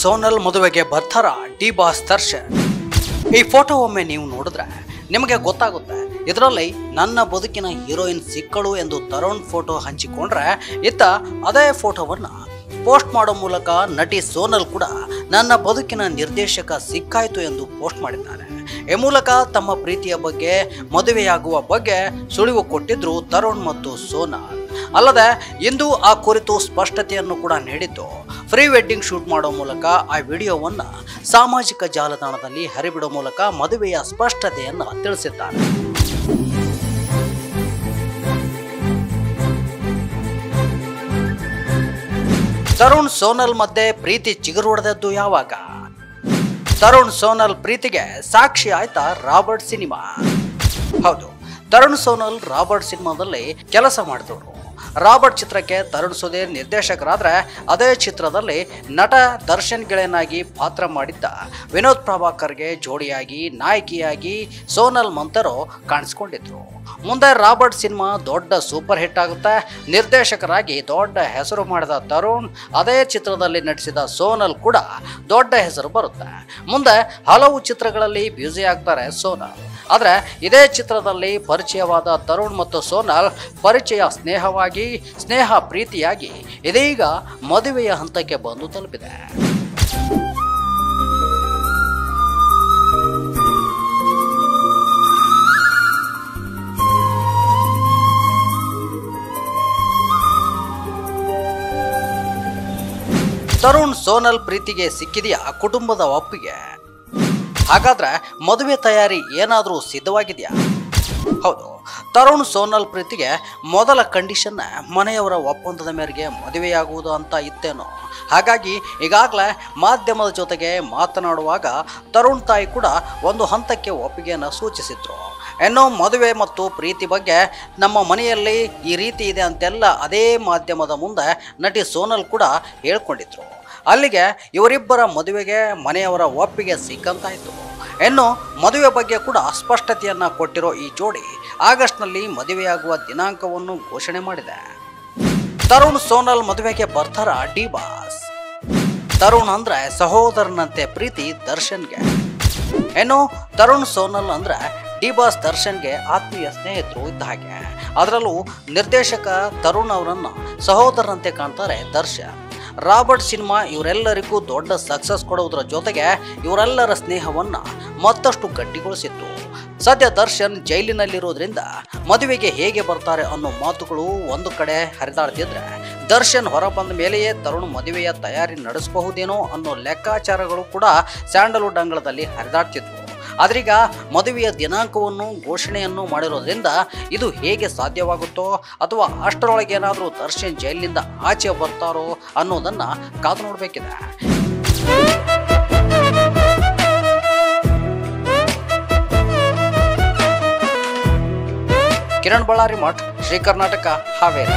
ಸೋನಲ್ ಮದುವೆಗೆ ಬರ್ತಾರ D boss Darshan. ಈ ಫೋಟೋ ಒಮ್ಮೆ ನೀವು ನೋಡಿದ್ರೆ ನಿಮಗೆ ಗೊತ್ತಾಗುತ್ತೆ, ಇದರಲ್ಲಿ ನನ್ನ ಬದುಕಿನ ಹೀರೋಯಿನ್ ಸಿಕ್ಕಳು ಎಂದು ತರುಣ್ ಫೋಟೋ ಹಂಚಿಕೊಂಡ್ರೆ ಇತ್ತ ಅದೇ ಫೋಟೋವನ್ನ ಪೋಸ್ಟ್ ಮಾಡೋ ಮೂಲಕ ನಟಿ ಸೋನಲ್ ಕೂಡ ನನ್ನ ಬದುಕಿನ ನಿರ್ದೇಶಕ ಸಿಕ್ಕಾಯಿತು ಎಂದು ಪೋಸ್ಟ್ ಮಾಡಿದ್ದಾರೆ. ಈ ಮೂಲಕ ತಮ್ಮ ಪ್ರೀತಿಯ ಬಗ್ಗೆ, ಮದುವೆಯಾಗುವ ಬಗ್ಗೆ ಸುಳಿವು ಕೊಟ್ಟಿದ್ರು ತರುಣ್ ಮತ್ತು ಸೋನಲ್. ಅಲ್ಲದೆ ಇಂದು ಆ ಕುರಿತು ಸ್ಪಷ್ಟತೆಯನ್ನು ಕೂಡ ನೀಡಿದ್ದು ಫ್ರೀ ವೆಡ್ಡಿಂಗ್ ಶೂಟ್ ಮಾಡೋ ಮೂಲಕ ಆ ವಿಡಿಯೋವನ್ನು ಸಾಮಾಜಿಕ ಜಾಲತಾಣದಲ್ಲಿ ಹರಿಬಿಡೋ ಮೂಲಕ ಮದುವೆಯ ಸ್ಪಷ್ಟತೆಯನ್ನು ತಿಳಿಸಿದ್ದಾರೆ. ತರುಣ್ ಸೋನಲ್ ಮಧ್ಯೆ ಪ್ರೀತಿ ಚಿಗುರೊಡೆದದ್ದು ಯಾವಾಗ? ತರುಣ್ ಸೋನಲ್ ಪ್ರೀತಿಗೆ ಸಾಕ್ಷಿ ಆಯ್ತಾ ರಾಬರ್ಟ್ ಸಿನಿಮಾ. ಹೌದು, ತರುಣ್ ಸೋನಲ್ ರಾಬರ್ಟ್ ಸಿನಿಮಾದಲ್ಲಿ ಕೆಲಸ ಮಾಡಿದವರು ರಾಬರ್ಟ್ ಚಿತ್ರಕ್ಕೆ ತರುಣ್ ಸುಧೀರ್ ನಿರ್ದೇಶಕರಾದರೆ ಅದೇ ಚಿತ್ರದಲ್ಲಿ ನಟ ದರ್ಶನ್ ಗೆಳೆಯನಾಗಿ ಪಾತ್ರ ಮಾಡಿದ್ದ. ವಿನೋದ್ ಪ್ರಭಾಕರ್ಗೆ ಜೋಡಿಯಾಗಿ ನಾಯಕಿಯಾಗಿ ಸೋನಲ್ ಮಂತರು ಕಾಣಿಸ್ಕೊಂಡಿದ್ರು. ಮುಂದೆ ರಾಬರ್ಟ್ ಸಿನಿಮಾ ದೊಡ್ಡ ಸೂಪರ್ ಹಿಟ್ ಆಗುತ್ತೆ. ನಿರ್ದೇಶಕರಾಗಿ ದೊಡ್ಡ ಹೆಸರು ಮಾಡಿದ ತರುಣ್, ಅದೇ ಚಿತ್ರದಲ್ಲಿ ನಟಿಸಿದ ಸೋನಲ್ ಕೂಡ ದೊಡ್ಡ ಹೆಸರು ಬರುತ್ತೆ. ಮುಂದೆ ಹಲವು ಚಿತ್ರಗಳಲ್ಲಿ ಬ್ಯುಸಿ ಆಗ್ತಾರೆ ಸೋನಲ್. ಆದರೆ ಇದೇ ಚಿತ್ರದಲ್ಲಿ ಪರಿಚಯವಾದ ತರುಣ್ ಮತ್ತು ಸೋನಲ್ ಪರಿಚಯ ಸ್ನೇಹವಾಗಿ, ಸ್ನೇಹ ಪ್ರೀತಿಯಾಗಿ ಇದೀಗ ಮದುವೆಯ ಹಂತಕ್ಕೆ ಬಂದು ತಲುಪಿದೆ. ತರುಣ್, ಸೋನಲ್ ಪ್ರೀತಿಗೆ ಸಿಕ್ಕಿದೆಯಾ ಕುಟುಂಬದ ಒಪ್ಪಿಗೆ? ಹಾಗಾದ್ರೆ ಮದುವೆ ತಯಾರಿ ಏನಾದರೂ ಸಿದ್ಧವಾಗಿದೆಯಾ? ಹೌದು. ತರುಣ್ ಸೋನಲ್ ಪ್ರೀತಿಗೆ ಮೊದಲ ಕಂಡೀಷನ್ ಮನೆಯವರ ಒಪ್ಪಂದದ ಮೇರೆಗೆ ಮದುವೆಯಾಗುವುದು ಅಂತ ಇತ್ತೇನೋ. ಹಾಗಾಗಿ ಈಗಾಗಲೇ ಮಾಧ್ಯಮದ ಜೊತೆಗೆ ಮಾತನಾಡುವಾಗ ತರುಣ್ ತಾಯಿ ಕೂಡ ಒಂದು ಹಂತಕ್ಕೆ ಒಪ್ಪಿಗೆಯನ್ನು ಸೂಚಿಸಿದ್ರು. ಇನ್ನು ಮದುವೆ ಮತ್ತು ಪ್ರೀತಿ ಬಗ್ಗೆ ನಮ್ಮ ಮನೆಯಲ್ಲಿ ಈ ರೀತಿ ಇದೆ ಅಂತೆಲ್ಲ ಅದೇ ಮಾಧ್ಯಮದ ಮುಂದೆ ನಟಿ ಸೋನಲ್ ಕೂಡ ಹೇಳ್ಕೊಂಡಿದ್ರು. ಅಲ್ಲಿಗೆ ಇವರಿಬ್ಬರ ಮದುವೆಗೆ ಮನೆಯವರ ಒಪ್ಪಿಗೆ ಸಿಕ್ಕಂತಾಯಿತು. ಇನ್ನು ಮದುವೆ ಬಗ್ಗೆ ಕೂಡ ಸ್ಪಷ್ಟತೆಯನ್ನು ಕೊಟ್ಟಿರೋ ಈ ಜೋಡಿ ಆಗಸ್ಟ್ನಲ್ಲಿ ಮದುವೆಯಾಗುವ ದಿನಾಂಕವನ್ನು ಘೋಷಣೆ ಮಾಡಿದೆ. ತರುಣ್ ಸೋನಲ್ ಮದುವೆಗೆ ಬರ್ತಾರ ಡಿ ಬಾಸ್? ತರುಣ್ ಅಂದ್ರೆ ಸಹೋದರನಂತೆ ಪ್ರೀತಿ ದರ್ಶನ್ಗೆ. ಏನು ತರುಣ್ ಸೋನಲ್ ಅಂದ್ರೆ ಡಿ ಬಾಸ್ ದರ್ಶನ್ಗೆ ಆತ್ಮೀಯ ಸ್ನೇಹಿತರು ಇದ್ದ ಹಾಗೆ. ಅದರಲ್ಲೂ ನಿರ್ದೇಶಕ ತರುಣ್ ಅವರನ್ನು ಸಹೋದರನಂತೆ ಕಾಣ್ತಾರೆ ದರ್ಶನ್. ರಾಬರ್ಟ್ ಸಿನಿಮಾ ಇವರೆಲ್ಲರಿಗೂ ದೊಡ್ಡ ಸಕ್ಸಸ್ ಕೊಡುವುದರ ಜೊತೆಗೆ ಇವರೆಲ್ಲರ ಸ್ನೇಹವನ್ನ ಮತ್ತಷ್ಟು ಗಟ್ಟಿಗೊಳಿಸಿತ್ತು. ಸದ್ಯ ದರ್ಶನ್ ಜೈಲಿನಲ್ಲಿರೋದ್ರಿಂದ ಮದುವೆಗೆ ಹೇಗೆ ಬರ್ತಾರೆ ಅನ್ನೋ ಮಾತುಗಳು ಒಂದು ಕಡೆ ಹರಿದಾಡ್ತಿದ್ರೆ ದರ್ಶನ್ ಹೊರ ಬಂದ ಮೇಲೆಯೇ ತರುಣ್ ಮದುವೆಯ ತಯಾರಿ ನಡೆಸಬಹುದೇನೋ ಅನ್ನೋ ಲೆಕ್ಕಾಚಾರಗಳು ಕೂಡ ಸ್ಯಾಂಡಲ್ವುಡ್ ಅಂಗಳದಲ್ಲಿ ಹರಿದಾಡ್ತಿದ್ವು. ಆದ್ರೀಗ ಮದುವೆಯ ದಿನಾಂಕವನ್ನು ಘೋಷಣೆಯನ್ನು ಮಾಡಿರೋದ್ರಿಂದ ಇದು ಹೇಗೆ ಸಾಧ್ಯವಾಗುತ್ತೋ ಅಥವಾ ಅಷ್ಟರೊಳಗೆ ಏನಾದರೂ ದರ್ಶನ್ ಜೈಲಿನಿಂದ ಆಚೆ ಬರ್ತಾರೋ ಅನ್ನೋದನ್ನು ಕಾದು ನೋಡಬೇಕಿದೆ. ಕಿರಣ್ ಬಳ್ಳಾರಿ ಮಠ್, ಶ್ರೀ ಕರ್ನಾಟಕ ಹಾವೇರಿ.